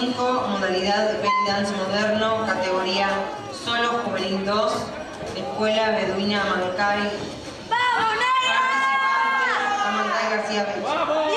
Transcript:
5, modalidad belly dance moderno, categoría solo juvenil 2, Escuela Beduina Mancay. ¡Vamos, Participantes, Amancay García Pérez.